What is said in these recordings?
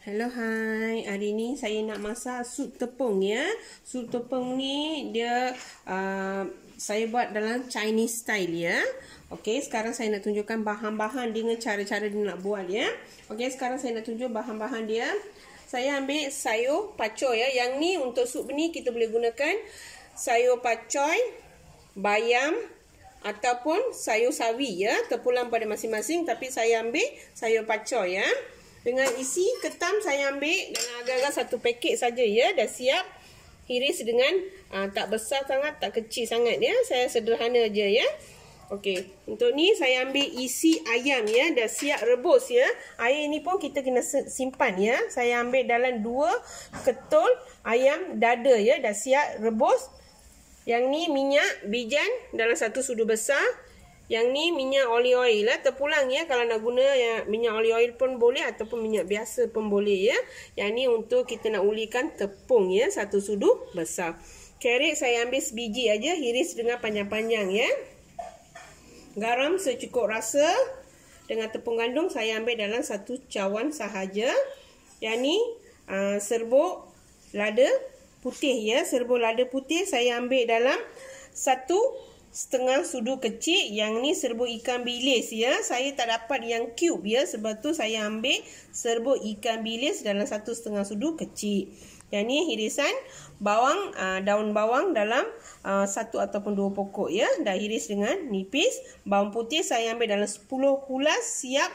Hello, hai. Hari ni saya nak masak sup tepung ya. Sup tepung ni dia uh, saya buat dalam Chinese style ya. Okey, sekarang saya nak tunjukkan bahan-bahan dengan cara-cara dia nak buat ya. Okey, sekarang saya nak tunjuk bahan-bahan dia. Saya ambil sayur pacoy ya. Yang ni untuk sup ni kita boleh gunakan sayur pacoy, bayam ataupun sayur sawi ya. Terpulang pada masing-masing tapi saya ambil sayur pacoy ya. Dengan isi ketam saya ambil dan agak-agak satu paket saja ya. Dah siap iris dengan uh, tak besar sangat, tak kecil sangat ya. Saya sederhana aja ya. Okey, untuk ni saya ambil isi ayam ya. Dah siap rebus ya. Air ni pun kita kena simpan ya. Saya ambil dalam dua ketul ayam dada ya. Dah siap rebus. Yang ni minyak bijan dalam satu sudu besar. Yang ni minyak oli oil lah. Terpulang ya. Kalau nak guna ya, minyak oli oil pun boleh. Ataupun minyak biasa pun boleh ya. Yang ni untuk kita nak ulikan tepung ya. Satu sudu besar. Carrot saya ambil sebiji aja. Iris dengan panjang-panjang ya. Garam secukup rasa. Dengan tepung gandum saya ambil dalam satu cawan sahaja. Yang ni uh, serbuk lada putih ya. Serbuk lada putih saya ambil dalam satu setengah sudu kecil. Yang ni serbuk ikan bilis ya. Saya tak dapat yang cube ya. Sebab tu saya ambil serbuk ikan bilis dalam satu setengah sudu kecil. Yang ni irisan bawang, uh, daun bawang dalam uh, satu ataupun dua pokok ya. Dah iris dengan nipis. Bawang putih saya ambil dalam 10 hulas siap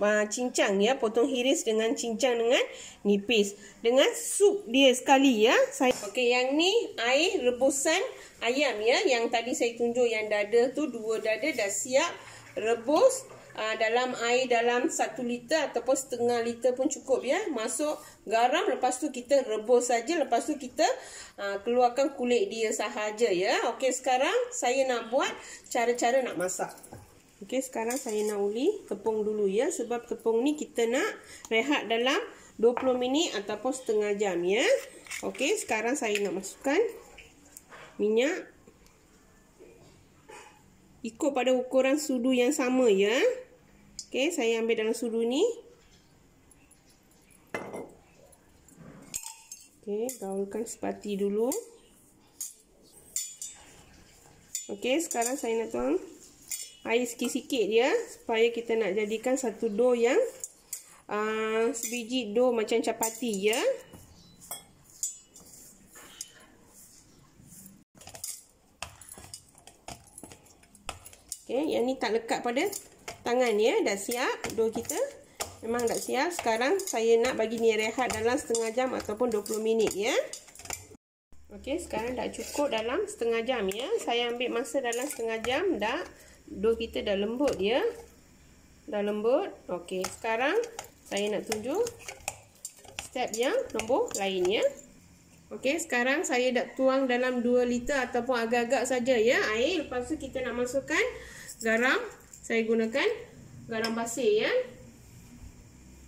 uh, cincang ya. Potong iris dengan cincang dengan nipis. Dengan sup dia sekali ya. Saya Okey, yang ni air rebusan ayam ya yang tadi saya tunjuk yang dada tu dua dada dah siap rebus uh, dalam air dalam satu liter ataupun setengah liter pun cukup ya masuk garam lepas tu kita rebus saja lepas tu kita uh, keluarkan kulit dia sahaja ya okey sekarang saya nak buat cara-cara nak masak okey sekarang saya nak uli tepung dulu ya. Sebab tepung ni kita nak rehat dalam 20 minit ataupun setengah jam ya. Okey sekarang saya nak masukkan minyak. Ikut pada ukuran sudu yang sama ya. Okey saya ambil dalam sudu ni. Okey gaulkan sepati dulu. Okey sekarang saya nak tuang air sikit-sikit ya supaya kita nak jadikan satu dough yang uh, sebiji dough macam capati ya Okay, yang ni tak lekat pada tangan ya. Dah siap dough kita. Memang dah siap. Sekarang saya nak bagi ni rehat dalam setengah jam ataupun 20 minit ya. Okey, sekarang dah cukup dalam setengah jam ya. Saya ambil masa dalam setengah jam dah dough kita dah lembut ya. Dah lembut. Okey, sekarang saya nak tunjuk step yang nombor lain ya. Okey, sekarang saya dah tuang dalam 2 liter ataupun agak-agak saja ya air. Lepas tu kita nak masukkan garam saya gunakan garam pasir ya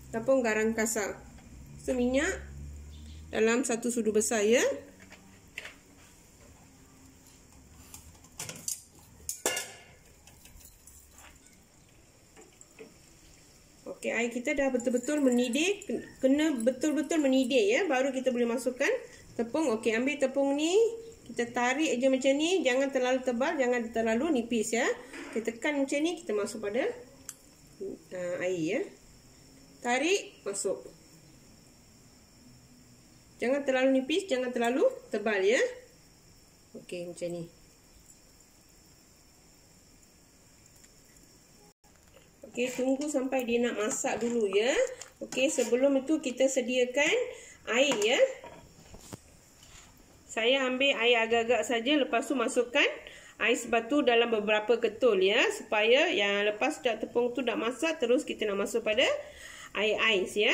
ataupun garam kasar so minyak dalam satu sudu besar ya Air kita dah betul-betul mendidih. Kena betul-betul mendidih ya. Baru kita boleh masukkan tepung. Okey, ambil tepung ni. Kita tarik aja macam ni, jangan terlalu tebal, jangan terlalu nipis ya. Kita tekan macam ni, kita masuk pada uh, air ya. Tarik, masuk. Jangan terlalu nipis, jangan terlalu tebal ya. Okey, macam ni. Okey, tunggu sampai dia nak masak dulu ya. Okey, sebelum itu kita sediakan air ya. Saya ambil air agak-agak saja lepas tu masukkan ais batu dalam beberapa ketul ya supaya yang lepas dah tepung tu dah masak terus kita nak masuk pada air ais ya.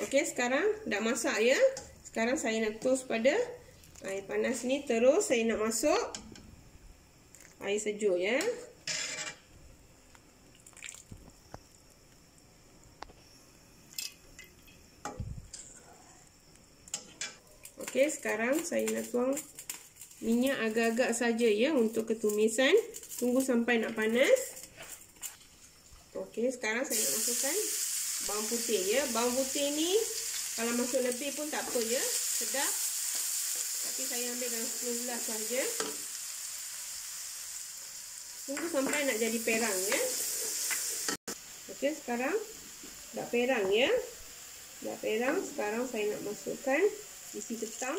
Okey sekarang dah masak ya. Sekarang saya nak terus pada air panas ni terus saya nak masuk air sejuk ya. Okey, sekarang saya nak tuang minyak agak-agak saja ya untuk ketumisan. Tunggu sampai nak panas. Okey, sekarang saya nak masukkan bawang putih ya. Bawang putih ni kalau masuk lebih pun tak apa ya. Sedap. Tapi saya ambil dalam 10 gelas saja. Tunggu sampai nak jadi perang ya. Okey, sekarang dah perang ya. Dah perang, sekarang saya nak masukkan isi ketam.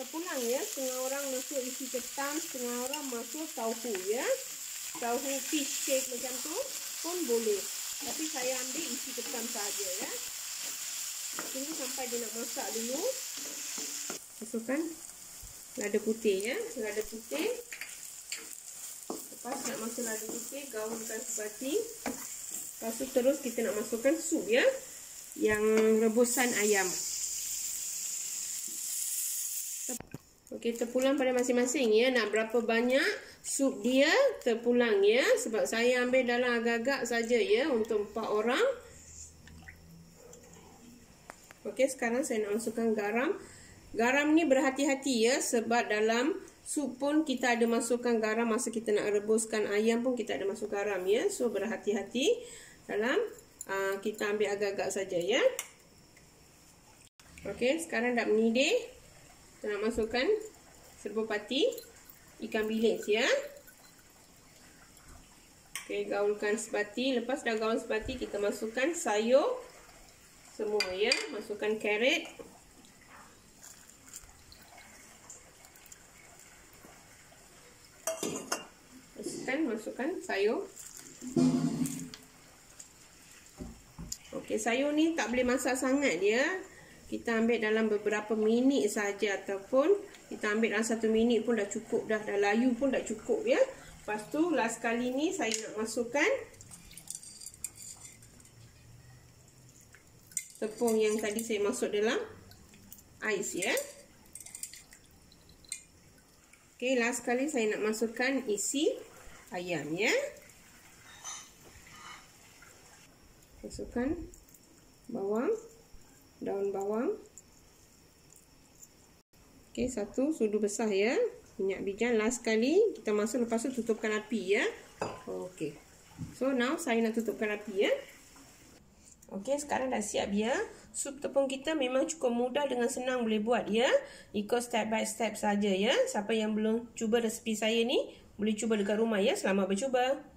Sepulang ya, setengah orang masuk isi ketam, setengah orang masuk tauhu ya. Tauhu fish cake macam tu pun boleh. Tapi saya ambil isi ketam saja ya. Tunggu sampai dia nak masak dulu. Masukkan lada putih ya, lada putih. Lepas nak masuk lada putih, gaulkan sebati. Lepas tu terus kita nak masukkan sup ya. Yang rebusan ayam. Okey, terpulang pada masing-masing ya. Nak berapa banyak sup dia terpulang ya. Sebab saya ambil dalam agak-agak saja ya untuk empat orang. Okey, sekarang saya nak masukkan garam. Garam ni berhati-hati ya sebab dalam sup pun kita ada masukkan garam masa kita nak rebuskan ayam pun kita ada masuk garam ya. So berhati-hati dalam uh, kita ambil agak-agak saja ya. Okey, sekarang dah mendidih. Kita nak masukkan serbu pati ikan bilis ya. Okey, gaulkan sebati. Lepas dah gaul sebati, kita masukkan sayur semua ya. Masukkan carrot. Masukkan, masukkan sayur. Okey, sayur ni tak boleh masak sangat ya. Kita ambil dalam beberapa minit saja ataupun kita ambil dalam satu minit pun dah cukup dah dah layu pun dah cukup ya. Lepas tu last kali ni saya nak masukkan tepung yang tadi saya masuk dalam ais ya. Ok last kali saya nak masukkan isi ayam ya masukkan bawang daun bawang. Okey, satu sudu besar ya. Minyak bijan last kali kita masuk lepas tu tutupkan api ya. Okey. So now saya nak tutupkan api ya. Okey, sekarang dah siap ya. Sup tepung kita memang cukup mudah dengan senang boleh buat ya. Ikut step by step saja ya. Siapa yang belum cuba resipi saya ni, boleh cuba dekat rumah ya. Selamat bercuba.